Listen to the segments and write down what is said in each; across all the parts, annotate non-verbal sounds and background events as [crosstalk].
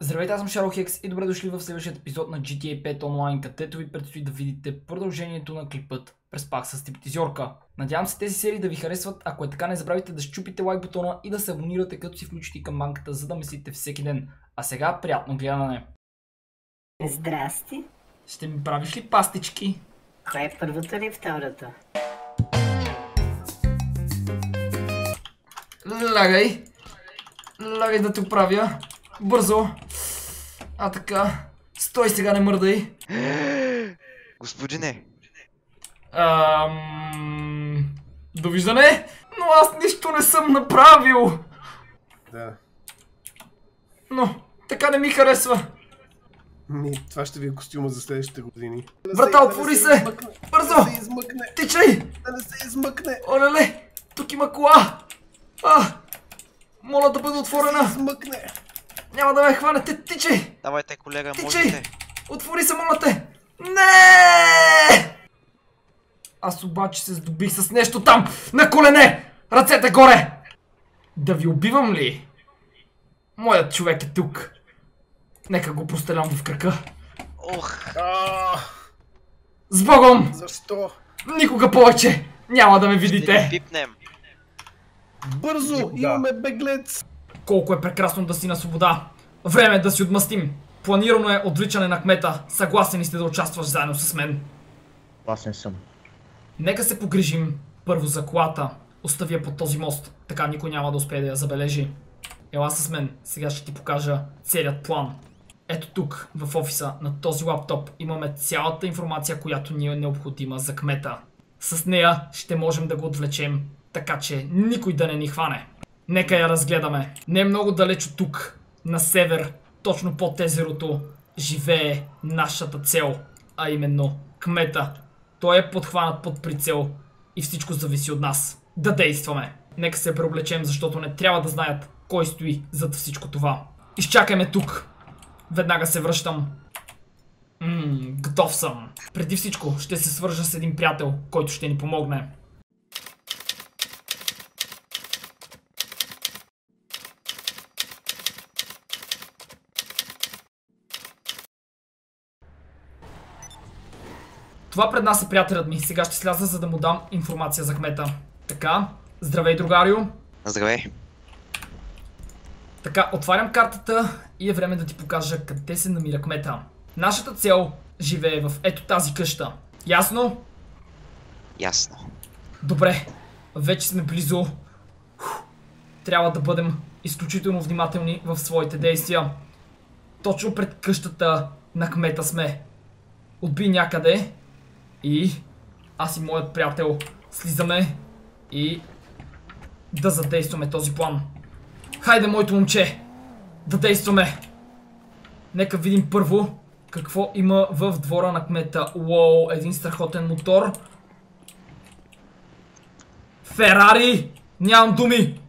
Здравейте, аз съм Шаро Хекс и добре дошли в следващия епизод на GTA 5 онлайн, където ви предстои да видите продължението на клипът през пак с стриптизьорка. Надявам се тези серии да ви харесват, ако е така не забравяйте да щупите лайк бутона и да се абонирате като си включите камбанката, за да мислите всеки ден. А сега приятно гледане. Здрасти. Ще ми правиш ли пастички? Това е първото или второто? Лягай. Лягай да те оправя. Бързо. А така. Стой сега, не мърдай. Господине, Ам... Довиждане! Но аз нищо не съм направил! Да. Но, така не ми харесва. Ми, това ще ви е костюма за следващите години. Врата, отвори се! Бързо! Да се измъкне! Тичай! Да не се измъкне! Олеле! Тук има кола! А! Моля да бъде отворена! Измъкне! Няма да ме хванете! Тичай! давайте колега, Тичай! можете. Отвори се, моля те! Не! Аз обаче се здобих с нещо там! На колене! Ръцете горе! Да ви убивам ли? Моят човек е тук. Нека го прострелям в кръка. Ох, С Богом! защо? Никога повече няма да ме ще ви видите! пипнем. Бързо! Имаме беглец! Колко е прекрасно да си на свобода. Време е да си отмъстим. Планирано е отвличане на кмета. Съгласен ли сте да участваш заедно с мен? Гласен съм. Нека се погрижим първо за колата. Остави я под този мост. Така никой няма да успее да я забележи. Ела с мен. Сега ще ти покажа целият план. Ето тук, в офиса на този лаптоп, имаме цялата информация, която ни е необходима за кмета. С нея ще можем да го отвлечем, така че никой да не ни хване. Нека я разгледаме. Не много далеч от тук, на север, точно под езерото, живее нашата цел, а именно кмета. Той е подхванат под прицел и всичко зависи от нас. Да действаме. Нека се преоблечем, защото не трябва да знаят кой стои зад всичко това. Изчакай тук. Веднага се връщам. Ммм, готов съм. Преди всичко ще се свържа с един приятел, който ще ни помогне. Това пред нас е приятелят ми. Сега ще сляза, за да му дам информация за кмета. Така, здравей, другарио. Здравей. Така, отварям картата и е време да ти покажа къде се намира кмета. Нашата цел живее в ето тази къща. Ясно? Ясно. Добре, вече сме близо. Трябва да бъдем изключително внимателни в своите действия. Точно пред къщата на кмета сме. Отби някъде и аз и моят приятел слизаме и да задействаме този план. Хайде, моето момче, да действаме. Нека видим първо какво има в двора на кмета. Уоу, един страхотен мотор. Ферари! Нямам думи!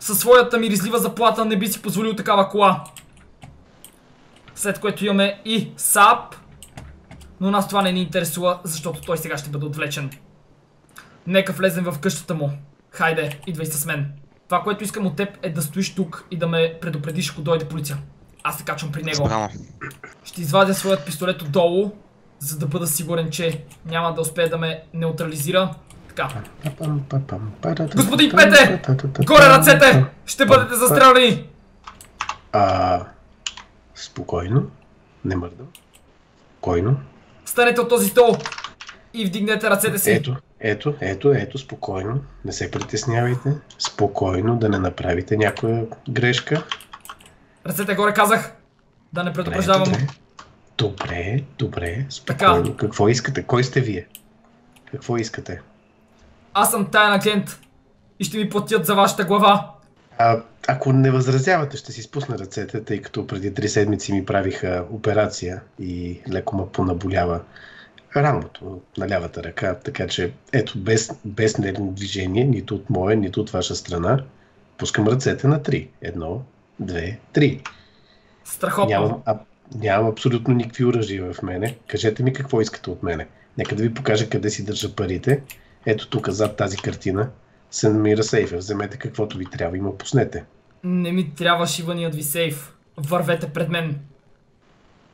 Със своята миризлива заплата не би си позволил такава кола. След което имаме и САП. Но нас това не ни интересува, защото той сега ще бъде отвлечен. Нека влезем в къщата му. Хайде, идвай с мен. Това, което искам от теб е да стоиш тук и да ме предупредиш, ако дойде полиция. Аз се качвам при него. Разбрано. Ще извадя своят пистолет отдолу, за да бъда сигурен, че няма да успее да ме неутрализира. Така. Господин Пете! Горе ръцете! Ще бъдете застрелени! А, спокойно. Не мърдам. Спокойно. Станете от този стол и вдигнете ръцете си. Ето, ето, ето, ето, спокойно. Не се притеснявайте. Спокойно, да не направите някоя грешка. Ръцете горе казах. Да не предупреждавам. добре. Добре, добре, спокойно. Какво искате? Кой сте вие? Какво искате? Аз съм таен агент и ще ми платят за вашата глава. А, ако не възразявате, ще си спусна ръцете, тъй като преди три седмици ми правиха операция и леко ме понаболява рамото на лявата ръка. Така че, ето, без, без нервно движение, нито от моя, нито от ваша страна, пускам ръцете на три. Едно, две, три. Страхотно. Нямам, а, нямам абсолютно никакви оръжия в мене. Кажете ми какво искате от мене. Нека да ви покажа къде си държа парите. Ето тук, зад тази картина, се намира сейфа. Вземете каквото ви трябва и ме пуснете. Не ми трябва шиваният ви сейф. Вървете пред мен.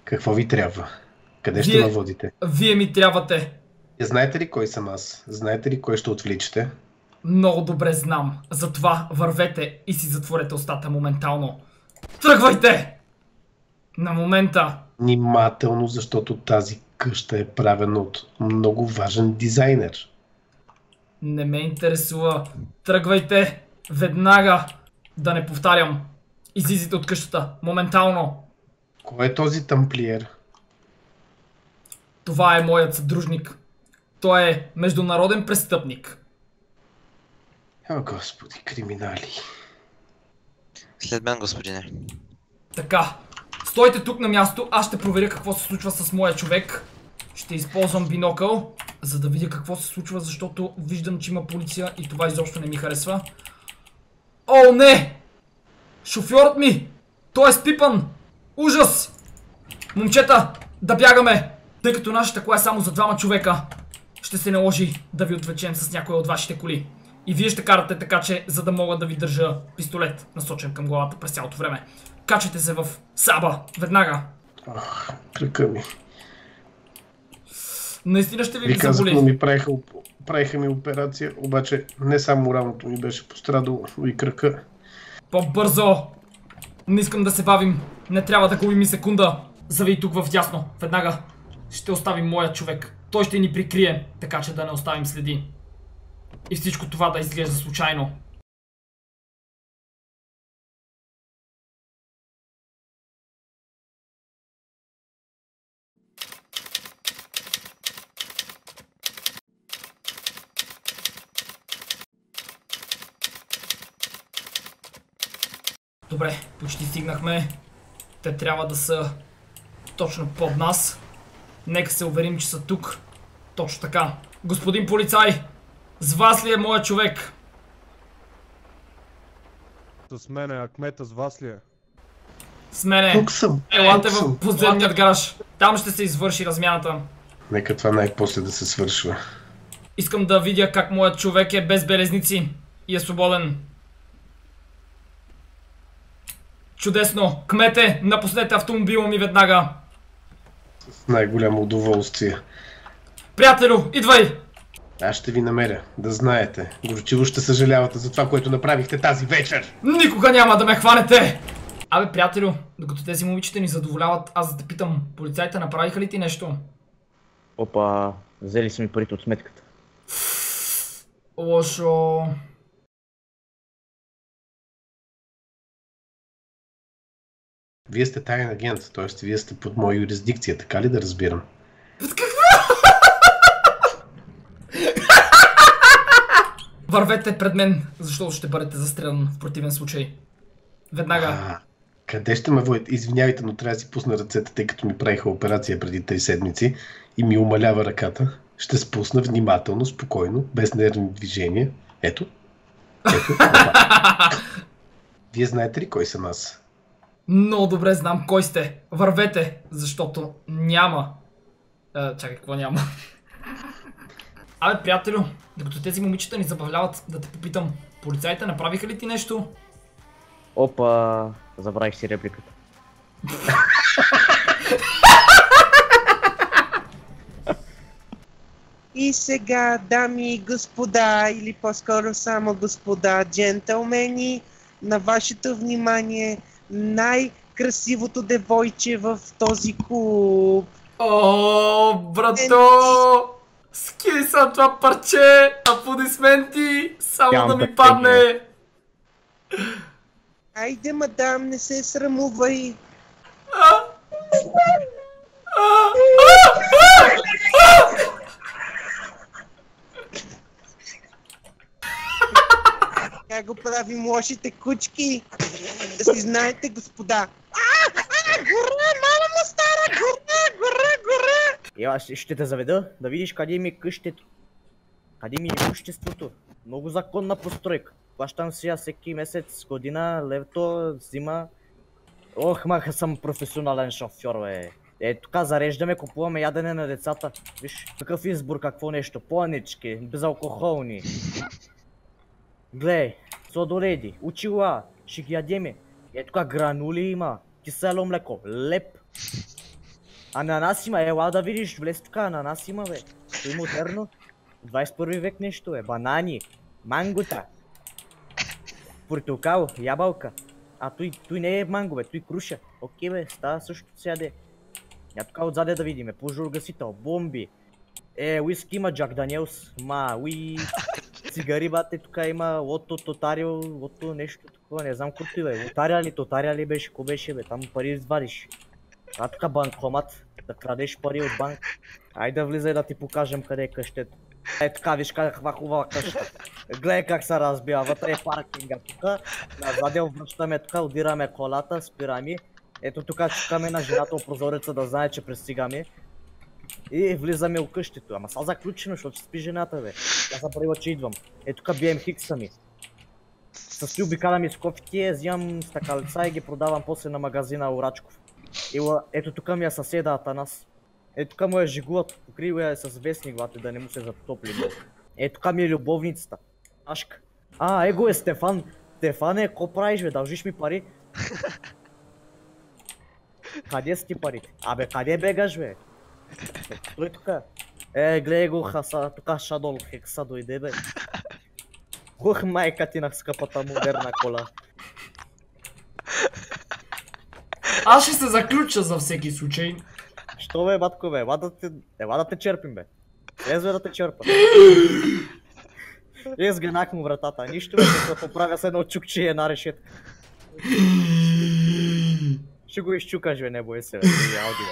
Какво ви трябва? Къде ще Вие- ме водите? Вие ми трябвате. Е, Знаете ли кой съм аз? Знаете ли кой ще отвличате? Много добре знам. Затова вървете и си затворете устата моментално. Тръгвайте! На момента. Внимателно, защото тази къща е правена от много важен дизайнер. Не ме интересува. Тръгвайте! Веднага! Да не повтарям. Излизайте от къщата. Моментално. Кой е този тамплиер? Това е моят съдружник. Той е международен престъпник. О, господи, криминали. След мен, господине. Така. Стойте тук на място. Аз ще проверя какво се случва с моя човек. Ще използвам бинокъл, за да видя какво се случва, защото виждам, че има полиция и това изобщо не ми харесва. О, не! Шофьорът ми! Той е спипан! Ужас! Момчета, да бягаме! Тъй като нашата кола е само за двама човека, ще се наложи да ви отвлечем с някоя от вашите коли. И вие ще карате така, че за да мога да ви държа пистолет, насочен към главата през цялото време. Качайте се в Саба, веднага. Ах, кръка ми. Наистина ще ви Ви казах, но ми правиха, правиха ми операция, обаче не само рамото ми беше пострадало, но и кръка. По-бързо! Не искам да се бавим. Не трябва да губим и секунда. Зави тук в дясно. Веднага. Ще оставим моя човек. Той ще ни прикрие, така че да не оставим следи. И всичко това да изглежда случайно. Добре, почти стигнахме. Те трябва да са точно под нас. Нека се уверим, че са тук. Точно така. Господин полицай, с вас ли е моя човек? С мене, а кмета с вас ли е? С мене. Тук съм. Елате в подземният гараж. Там ще се извърши размяната. Нека това най-после да се свършва. Искам да видя как моят човек е без белезници и е свободен. Чудесно! Кмете, напуснете автомобила ми веднага! С най-голямо удоволствие. Приятелю, идвай! Аз ще ви намеря, да знаете. Горчиво ще съжалявате за това, което направихте тази вечер. Никога няма да ме хванете! Абе, приятелю, докато тези момичета ни задоволяват, аз да те питам, полицайите направиха ли ти нещо? Опа, взели са ми парите от сметката. Лошо... Вие сте таен агент, т.е. вие сте под моя юрисдикция, така ли да разбирам? [laughs] Вървете пред мен, защото ще бъдете застрелян в противен случай. Веднага. А, къде ще ме водите? Извинявайте, но трябва да си пусна ръцете, тъй като ми правиха операция преди 3 седмици и ми умалява ръката. Ще спусна внимателно, спокойно, без нервни движения. Ето. Ето. [laughs] Вие знаете ли кой съм аз? Много добре знам кой сте. Вървете, защото няма. Е, чакай, какво няма? [laughs] Абе, приятелю, докато тези момичета ни забавляват, да те попитам, полицайите направиха ли ти нещо? Опа, забравих си репликата. И сега, дами и господа, или по-скоро само господа, джентълмени, на вашето внимание най-красивото девойче в този клуб. О, брато! Скиса това парче! Аплодисменти! Само Нямам да ми падне! Айде, мадам, не се срамувай. Как го правим лошите кучки? Си знаете, господа. А, а, гора, мама му стара, гора, гора, гора. И ще те заведа да видиш къде ми е къщето. Къде ми е имуществото. Много законна постройка. Плащам си аз всеки месец, година, левто, зима. Ох, маха съм професионален шофьор, бе. Е, тук зареждаме, купуваме ядене на децата. Виж, какъв избор, какво нещо. Планички, безалкохолни. Глей, сладоледи, очила, ще ги ядеме. Е тука гранули има, кисело млеко, леп. Ананас има, ела да видиш, влез тука, ананас има бе. Той модерно. 21 век нещо бе, банани, мангота. Портокал, ябълка. А той, не е манго бе, той круша. Окей бе, става също се яде. Я тука отзаде да видиме, пожар гасител, бомби. Е, уиски има Джак Даниелс, ма, уи, цигари бате, тук има лото, тотарио, лото, нещо такова, не знам какво ти бе, лотария ли, тотария ли беше, ко беше бе, там пари извадиш. А тук банкомат, да крадеш пари от банк. Айде да влизай да ти покажем къде е къщето. Е така, виж каква хубава къща. Гледай как се разбива, вътре е паркинга тук. Назаде връщаме тук, удираме колата, спираме. Ето тук чукаме на жената от прозореца да знае, че пристигаме. И влизаме в къщето. Ама са заключено, защото ще спи жената, бе. Тя забравила, че идвам. Е, тук бием хикса ми. С ти обикалям из кофите, взимам стакалица и ги продавам после на магазина Орачков. Ела, ето тук ми е съседа Атанас. Е, тук му е жигулът, покрил я е с вестник, вате, да не му се затопли много. Е, тук ми е любовницата. Ашка. А, его е Стефан. Стефане, ко правиш бе, дължиш ми пари? [laughs] Къде са ти парите? Абе, къде бегаш бе? Той. Е, гледай го хаса, тука Шадол Хекса дойде бе. Ух, майка ти на скъпата модерна кола. Аз ще се заключа за всеки случай. Що бе, батко бе, ела да те, ела да те черпим бе. Лез бе да те черпа. Е, сгънах му вратата, нищо бе, ще се поправя с едно чукче и една решетка. Ще го изчукаш бе, не бой се бе, аудио.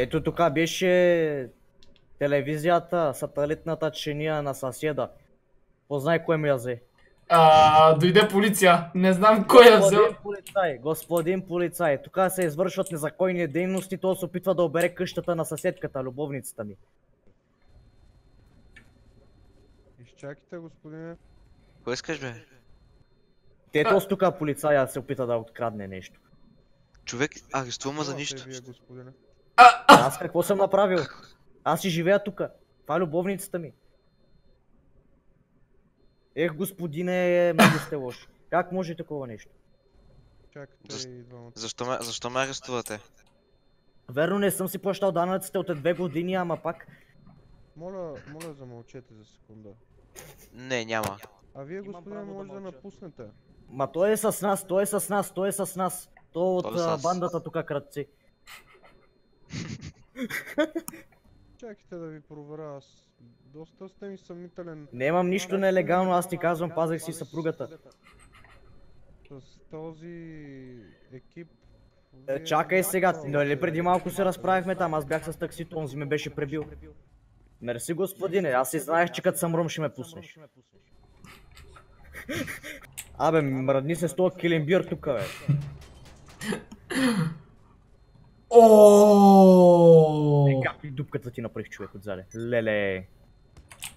Ето тук беше телевизията, сателитната чиния на съседа. Познай кой ми я взе. А, дойде полиция. Не знам кой я взел. Господин полицай, господин полицай, тук се извършват незаконни дейности, той се опитва да обере къщата на съседката, любовницата ми. Изчакайте, господине. Кой искаш бе? Те точно тук полицая се опита да открадне нещо. Човек арестувама за нищо. Вие, господине. Аз какво съм направил? Аз си живея тук. Това е любовницата ми. Ех, господине, много сте лош. Как може такова нещо? Чакайте Защо- и двамата. Защо ме, защо ме арестувате? Верно, не съм си плащал данъците от две години, ама пак. Моля, моля замълчете за секунда. Не, няма. А вие, да може да мълча. напуснете. Ма той е с нас, той е с нас, той е с нас. То от Той е бандата тук кръци. Чакайте да ви проверя аз. Доста сте ми съмнителен. Нямам нищо нелегално, аз ти казвам, пазех си съпругата. С този екип... Е, Чакай сега, нали преди малко се разправихме там, аз бях с таксито, онзи ме беше пребил. Мерси господине, аз си знаех, че като съм рум ще ме пуснеш. Абе, мръдни се с този килимбир тук, бе. [laughs] О! Е, как дупката ти направих човек отзаде? Леле.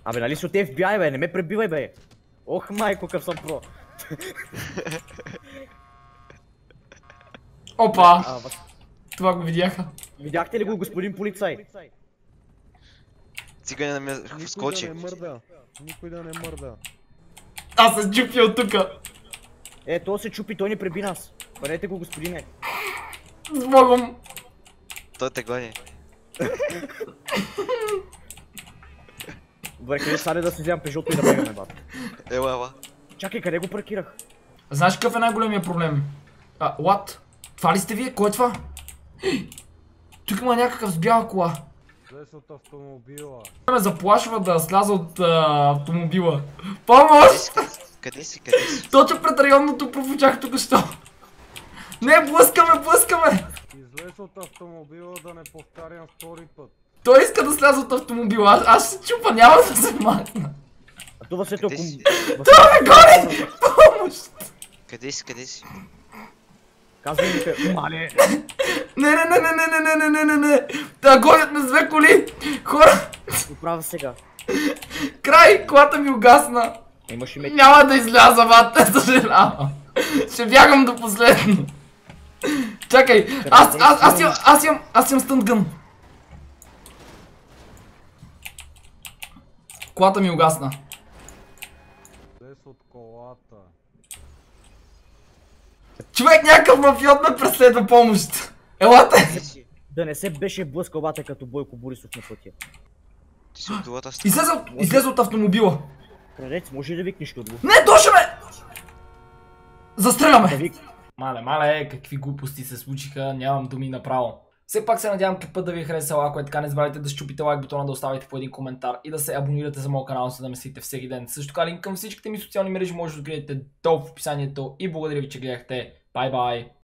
Абе, нали си от FBI, бе, не ме пребивай, бе. Ох, майко, къв съм про. [laughs] Опа! А, въз- Това го видяха. видяхте ли го, господин полицай? Циганя ме Никой скочи. да не мърда. Никой да не мърда. Аз се чупя от тука. Е, то се чупи, той ни преби нас. Бъдете го, господине. С Богом. Той те гони. Добре, къде стане да си вземам пежото и да бегаме, бат. Ела, ела. Чакай, къде го паркирах? Знаеш какъв е най-големия проблем? А, what? Това ли сте вие? Кой е това? Тук има някакъв с бяла кола. Слез от автомобила. Ме заплашва да сляза от а, автомобила. Помощ! Къде си? Къде си? Точно пред районното профучах тук що. Не, блъскаме, блъскаме! Излез от автомобила да не повтарям втори път. Той иска да сляза от автомобила, аз, аз ще се чупа, няма да се махна. А това се толкова... си? Това ме гони! Помощ! Къде си? Къде си? Казвай ми те, мале. Не, не, не, не, не, не, не, не, не, не! Да гонят ме с две коли! Хора, Го правя сега. край, колата ми угасна. Имаш и. Няма да изляза, бате, съжалявам. Ще бягам до последно. Чакай, аз, аз, аз имам, аз имам, аз имам стънгън. Колата ми угасна. Слез от колата. Човек, някакъв мафиот ме преследва помощ! Елате! Да не се беше блъскал бате като Бойко Борисов на пътя. Ти си от. Излезе от, излезе от автомобила. Крадец, може ли да викнеш отво? Не, доша ме! Да Застреляме! вик... Мале, мале, какви глупости се случиха, нямам думи направо. Все пак се надявам клипът да ви е харесал, ако е така не забравяйте да щупите лайк бутона, да оставите по един коментар и да се абонирате за моят канал, за да ме следите всеки ден. Също така линк към всичките ми социални мрежи може да откриете долу в описанието и благодаря ви, че гледахте. Бай бай!